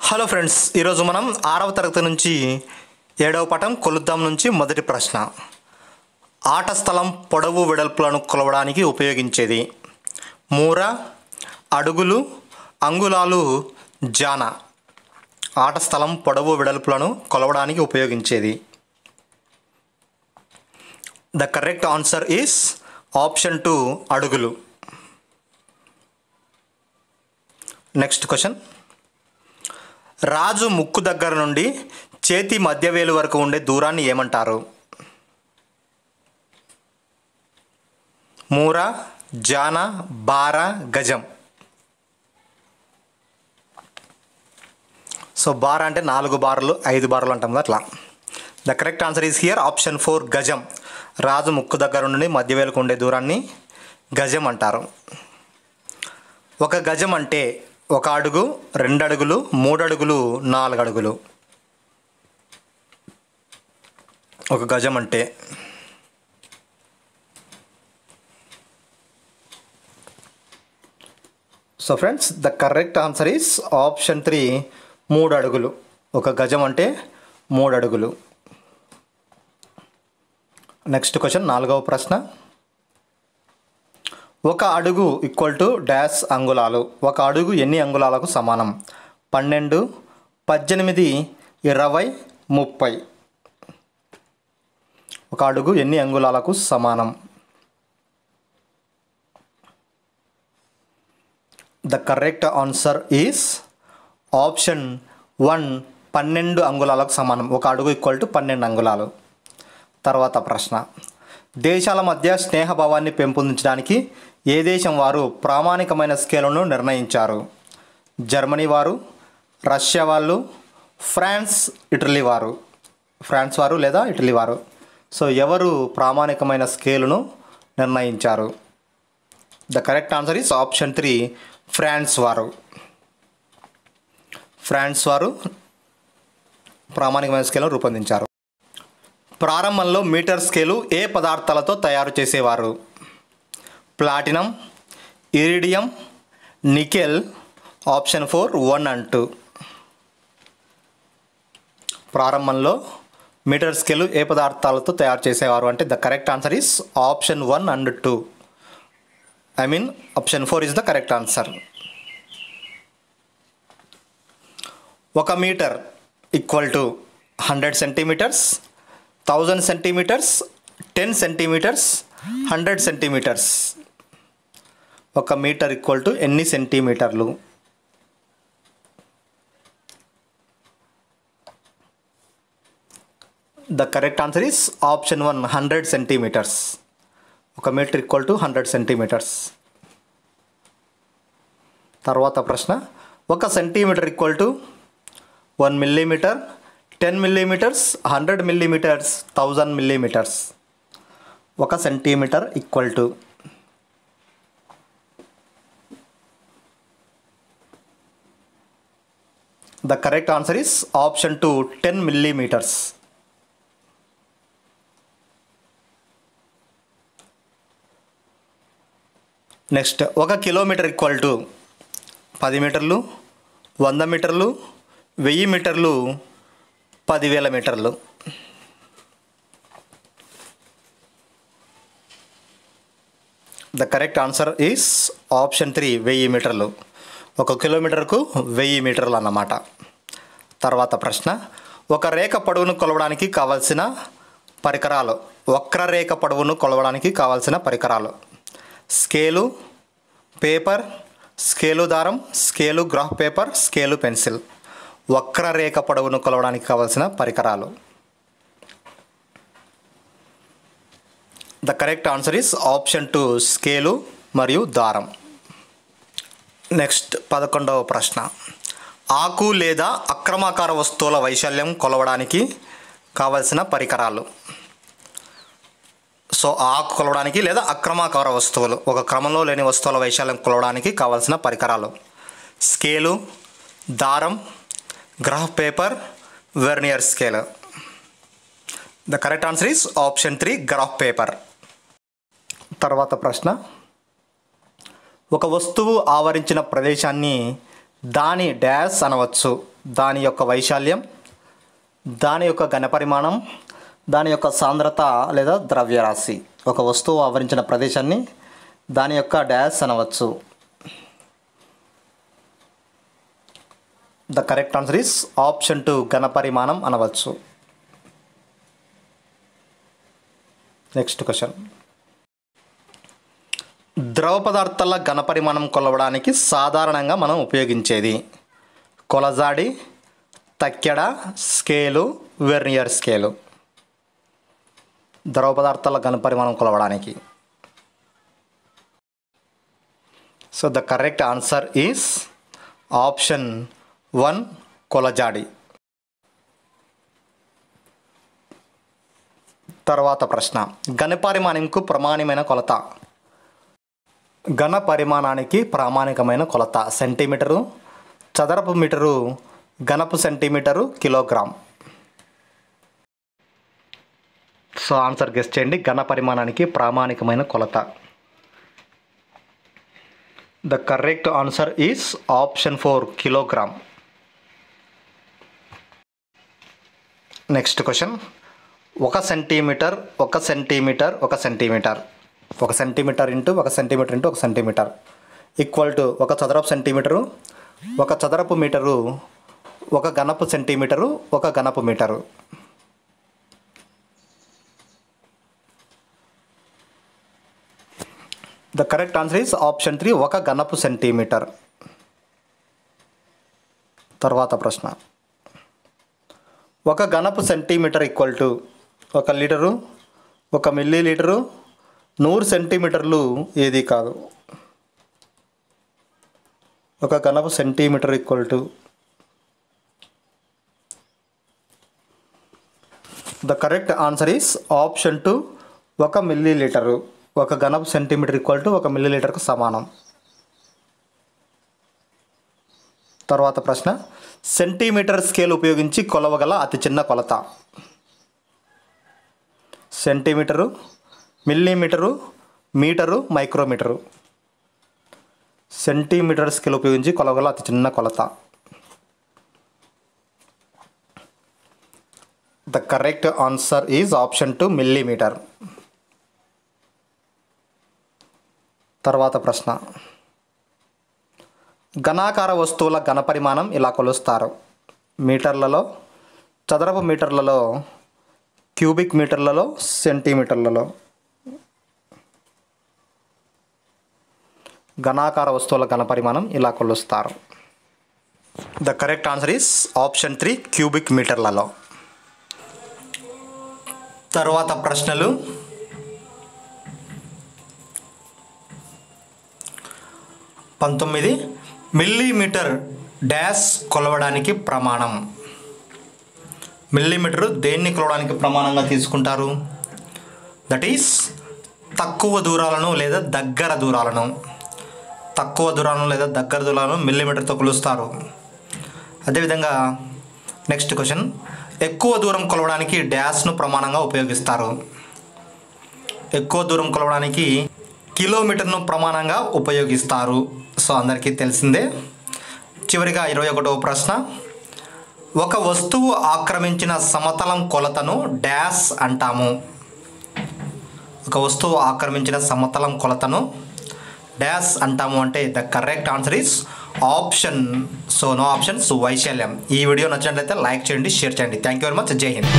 Hello friends ఈరోజు మనం ఆరవ తరగతి నుంచి ఏడవ పటం కొలుద్దాం నుంచి మొదటి ప్రశ్న. ఆట స్థలం పొడవు వెడల్పులను కొలవడానికి ఉపయోగించేది. మూర అడుగులు అంగుళాలు జాన. ఆట స్థలం పొడవు వెడల్పులను కొలవడానికి ఉపయోగించేది. The correct answer is option two అడుగులు. Next question. రాజు ముక్కు దగ్గర నుండి చేతి మధ్యవేలు వరకు ఉండే దూరాన్ని ఏమంటారు? మూర జాన బార గజం. సో బార అంటే నాలుగు బార్లు ఐదు బార్లు అంటాం కదా అట్లా. The correct answer is here option four గజం. రాజు ముక్కు దగ్గర నుండి మధ్యవేలకు ఉండే దూరాన్ని గజం అంటారు. ఒక గజం అంటే ఒక అడుగు రెండు అడుగులు మూడు అడుగులు నాలుగు అడుగులు. ఒక గజం అంటే so friends the correct answer is option three మూడు అడుగులు. ఒక గజం అంటే మూడు అడుగులు. నెక్స్ట్ క్వశ్చన్ నాలుగవ ప్రశ్న. ఒక అడుగు ఈక్వల్ టు డాష్ అంగుళాలు. ఒక అడుగు ఎన్ని అంగుళాలకు సమానం? పన్నెండు పద్దెనిమిది ఇరవై ముప్పై. ఒక అడుగు ఎన్ని అంగుళాలకు సమానం? The correct answer is option one పన్నెండు అంగుళాలకు సమానం. ఒక అడుగు ఈక్వల్ టు పన్నెండు అంగుళాలు. తర్వాత ప్రశ్న. దేశాల మధ్య స్నేహభావాన్ని పెంపొందించడానికి ఏ దేశం వారు ప్రామాణికమైన స్కేలును నిర్ణయించారు? జర్మనీ వారు రష్యా వాళ్ళు ఫ్రాన్స్ ఇటలీ వారు. ఫ్రాన్స్ వారు లేదా ఇటలీ వారు? సో ఎవరు ప్రామాణికమైన స్కేలును నిర్ణయించారు? The correct answer is option three France వారు. ఫ్రాన్స్ వారు ప్రామాణికమైన స్కేల్ను రూపొందించారు. ప్రారంభంలో మీటర్ స్కేలు ఏ పదార్థాలతో తయారు చేసేవారు? Platinum iridium nickel option four one and two. ప్రారంభంలో మీటర్ స్కేలు ఏ పదార్థాలతో తయారు చేసేవారు అంటే the correct answer is option one and two. I mean option four is the correct answer. ఒక metre equal to hundred centimetres thousand centimetres ten centimetres hundred centimetres ఒక metre equal to ఎన్ని సెంటీమీటర్లు the correct answer is option one hundred centimetres ఒక metre equal to hundred centimetres తర్వాత ప్రశ్న ఒక centimetre equal to one millimetre ten millimetres hundred millimetres thousand millimetres. ఒక centimetre equal to. The correct answer is option two ten millimetres. Next ఒక kilometre equal to. పది మీటర్లు వంద మీటర్లు వెయ్యి మీటర్లు పదివేల మీటర్లు. The correct answer is option three వెయ్యి మీటర్లు. ఒక కిలోమీటర్కు వెయ్యి మీటర్లు అన్నమాట. తర్వాత ప్రశ్న ఒక రేఖ పొడవును కొలవడానికి కావలసిన పరికరాలు. వక్రరేఖ పొడవును కొలవడానికి కావలసిన పరికరాలు. స్కేలు పేపర్ స్కేలు దారం scale graph paper scale pencil. వక్రరేఖ పొడవును కొలవడానికి కావలసిన పరికరాలు. The correct answer is option two scale మరియు దారం. నెక్స్ట్ పదకొండవ ప్రశ్న. ఆకు లేదా అక్రమాకార వస్తువుల వైశాల్యం కొలవడానికి కావలసిన పరికరాలు. సో ఆకు కొలవడానికి లేదా అక్రమాకార వస్తువులు ఒక క్రమంలో లేని వస్తువుల వైశాల్యం కొలవడానికి కావలసిన పరికరాలు. స్కేలు దారం graph paper vernier scale the correct answer is option three graph paper తర్వాత ప్రశ్న. ఒక వస్తువు ఆవరించిన ప్రదేశాన్ని దాని డ్యాష్ అనవచ్చు. దాని యొక్క వైశాల్యం దాని యొక్క ఘనపరిమాణం దాని యొక్క సాంద్రత లేదా ద్రవ్యరాశి. ఒక వస్తువు ఆవరించిన ప్రదేశాన్ని దాని యొక్క డ్యాష్ అనవచ్చు. The correct answer is option two ఘనపరిమాణం అనవచ్చు. నెక్స్ట్ క్వశ్చన్ ద్రవ పదార్థాల ఘనపరిమాణం కొలవడానికి సాధారణంగా మనం ఉపయోగించేది కొలజాడి తక్కెడ స్కేలు వెర్నియర్ స్కేలు ద్రవ పదార్థాల ఘనపరిమాణం కొలవడానికి so the correct answer is option one కొలజాడి. తర్వాత ప్రశ్న. ఘనపరిమాణంకు ప్రమాణమైన కొలత. ఘన పరిమాణానికి ప్రామాణికమైన కొలత. సెంటీమీటరు. చదరపు metre. ఘనపు centimetre. Kilogram. So answer guess చేయండి. ఘన పరిమాణానికి ప్రామాణికమైన కొలత. The correct answer is option four kilogram. Next question ఒక సెంటీమీటర్ ఒక సెంటీమీటర్ ఒక సెంటీమీటర్ ఒక సెంటీమీటర్ ఇంటూ ఒక సెంటీమీటర్ ఇంటూ ఒక సెంటీమీటర్ ఈక్వల్ టు ఒక చదరపు సెంటీమీటరు ఒక చదరపు మీటరు ఒక గణపు సెంటీమీటరు ఒక గణపు metre. The correct answer is option three ఒక గణపు సెంటీమీటర్ తర్వాత ప్రశ్న. ఒక ఘనపు సెంటీమీటర్ ఈక్వల్ టు ఒక లీటరు ఒక మిల్లీ లీటరు నూరు సెంటీమీటర్లు ఏది కాదు. ఒక ఘనపు centimetre equal to the correct answer is option two ఒక మిల్లీ లీటరు ఒక ఘనపు సెంటీమీటర్ ఈక్వల్ టు ఒక మిల్లీ లీటర్కు సమానం. తర్వాత ప్రశ్న. సెంటీమీటర్ స్కేల్ ఉపయోగించి కొలవగల అతి చిన్న కొలత. Centimetre millimetre metre micrometre. Centimetre scale ఉపయోగించి కొలవగల అతి చిన్న కొలత. The correct answer is option two millimetre తర్వాత ప్రశ్న. ఘనాకార వస్తువుల ఘనపరిమాణం ఇలా కొలుస్తారు. మీటర్లలో చదరపు మీటర్లలో క్యూబిక్ మీటర్లలో సెంటీమీటర్లలో. ఘనాకార వస్తువుల ఘనపరిమాణం ఇలా కొలుస్తారు. The correct answer is option three cubic మీటర్లలో. తర్వాత ప్రశ్నలు. పంతొమ్మిది మిల్లీమీటర్ డ్యాష్ కొలవడానికి ప్రమాణం. మిల్లీమీటర్ దేన్ని కొలవడానికి ప్రమాణంగా తీసుకుంటారు? దట్ ఈస్ తక్కువ దూరాలను లేదా దగ్గర దూరాలను. తక్కువ దూరాలను లేదా దగ్గర దూరాలను మిల్లీమీటర్తో కొలుస్తారు. అదేవిధంగా నెక్స్ట్ క్వశ్చన్ ఎక్కువ దూరం కొలవడానికి డ్యాష్ను ప్రమాణంగా ఉపయోగిస్తారు. ఎక్కువ దూరం కొలవడానికి కిలోమీటర్ను ప్రమాణంగా ఉపయోగిస్తారు. సో అందరికీ తెలిసిందే. చివరిగా ఇరవై ఒకటవ ప్రశ్న. ఒక వస్తువు ఆక్రమించిన సమతలం కొలతను డ్యాష్ అంటాము. ఒక వస్తువు ఆక్రమించిన సమతలం కొలతను డ్యాష్ అంటాము అంటే the correct answer is option. So no options వైశాల్యం. ఈ వీడియో నచ్చినట్లయితే లైక్ చేయండి షేర్ చేయండి. Thank you very much. జై హింద్.